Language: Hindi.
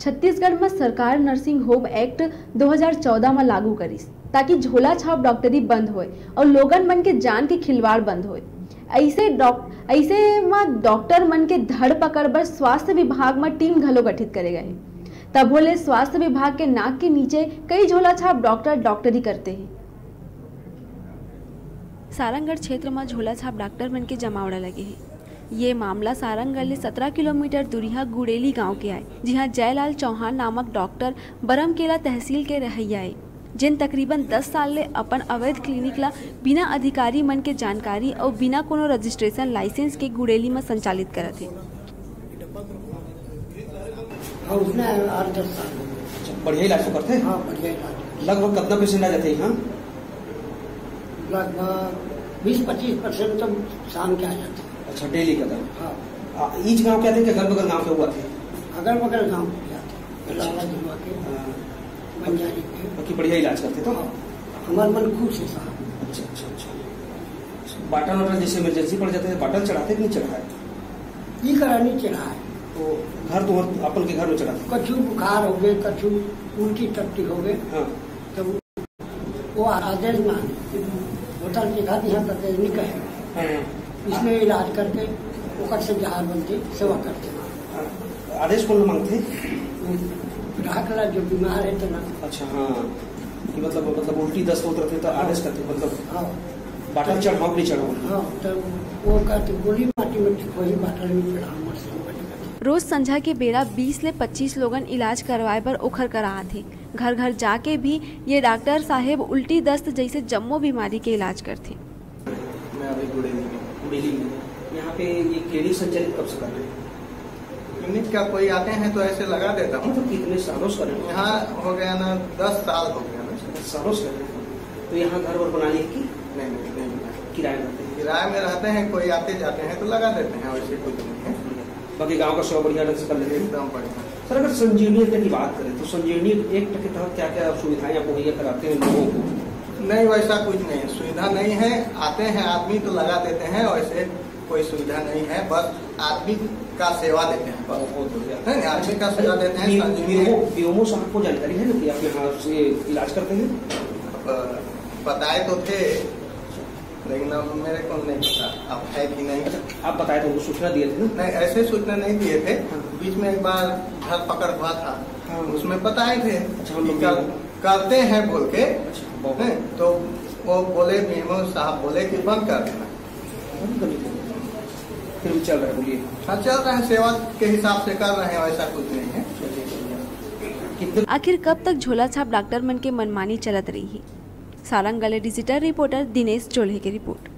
छत्तीसगढ़ में सरकार नर्सिंग होम एक्ट 2014 में लागू करी ताकि झोला छाप डॉक्टरी बंद होए और लोगन मन के जान के खिलवाड़ बंद होए। ऐसे ऐसे में डॉक्टर मन के धड़ पकड़ बर स्वास्थ्य विभाग में टीम घलो गठित करे गए तब बोले स्वास्थ्य विभाग के नाक के नीचे कई झोला छाप डॉक्टर डॉक्टरी करते हैं। सारंगढ़ क्षेत्र में झोला छाप डॉक्टर मन के जमावड़ा लगे हैं। ये मामला सारंगढ़ ले 17 किलोमीटर दूरिया गुड़ेली गाँव के आए जहाँ जयलाल चौहान नामक डॉक्टर बरमकेला तहसील के रहैया है। जिन तकरीबन 10 साल ले अपन अवैध क्लिनिक ला बिना अधिकारी मन के जानकारी और बिना कोनो रजिस्ट्रेशन लाइसेंस के गुड़ेली में संचालित करत है। हाँ उसने आठ दस साल। हो गए। अच्छा, बढ़िया इलाज तो करते हाँ? लगभग कितना पेशेंट आ जाते हैं लगभग बीस पच्चीस परसेंट तो शाम के आ जाते हैं। अच्छा डेली का दर हाँ। ईच गाँव के आते हैं कि अगल बगल गाँव के हुआ थे। अगल बगल गाँव के बाकी बढ़िया इलाज करते तो हमारे मन खुश है साहब अच्छा अच्छा अच्छा। बाटल वाटल जैसे इमरजेंसी पड़ जाते हैं बाटल चढ़ाते कि नहीं चढ़ाए? ये करानी चढ़ा है तो घर तो अपन के घर में चढ़ाते। कछु बुखार हो गए कछु उल्टी टट्टी हो गए। हाँ। तो वो आदेश मांगे होटल के घर यहाँ तक नहीं कहे। हाँ, इसमें इलाज करके ओकर से जहाज़ बनते सेवा करते हाँ। आदेश कौन मांगते? हैं ग्राहक ला जो बीमार है तो ना। अच्छा हाँ। कि मतलब मतलब उल्टी दस्त होते रहते तो आदेश करते मतलब हाँ। बाटल चढ़ाओ कि नहीं चढ़ाओ हाँ तो वो कहते गोली माटी में वही बाटल में चढ़ा मर से बड़ी करते। रोज संझा के बेरा 20 ले 25 लोगन इलाज करवाए पर ओखर करा थे। घर घर जाके भी ये डॉक्टर साहेब उल्टी दस्त जैसे जम्मो बीमारी के इलाज करते। मैं में। यहाँ पे ये क्लिनिक संचालित कब से कर रहे हैं? का कोई आते हैं तो ऐसे लगा देता हूँ। मतलब कितने सालों से कर यहाँ हो गया ना दस साल हो गया ना। सालों से कर रहे हैं। तो यहाँ घर वर बना लिए कि नहीं नहीं। किराए करते हैं? किराए में रहते हैं कोई आते जाते हैं तो लगा देते हैं वैसे कुछ नहीं है। बाकी गाँव का सेवा बढ़िया ढंग से कर लेते हैं? एकदम बढ़िया। सर अगर संजीवनी एक्ट की बात करें तो संजीवनी एक्ट के तहत क्या क्या सुविधाएँ आप मुहैया कराते हैं लोगों को? नहीं वैसा कुछ नहीं। सुविधा नहीं है। आते हैं आदमी तो लगा देते हैं वैसे कोई सुविधा नहीं है। बस आदमी का सेवा देते हैं। बस बहुत नहीं, आदमी का सेवा देते हैं संजीवनी बीओमो बीओमो साहब को जानकारी है ना कि आप यहाँ से इलाज करते हैं? बताए तो थे लेकिन अब मेरे को नहीं पता। अब है कि नहीं? अच्छा आप बताए उनको सूचना दिए थे नहीं ऐसे सूचना नहीं दिए थे। हाँ। बीच में एक बार घर पकड़ हुआ था। हाँ। उसमें बताए थे अच्छा, करते हैं बोल के। अच्छा। हैं, तो वो बोले मेहमान साहब बोले कि बंद कर देना। फिर भी चल रहा है बोलिए। हाँ चल रहे हैं सेवा के हिसाब से कर रहे हैं वैसा कुछ नहीं है। आखिर कब तक झोला छाप डॉक्टर मन के मनमानी चलत रही? है सारंगले डिजिटल रिपोर्टर दिनेश चोल्हे की रिपोर्ट।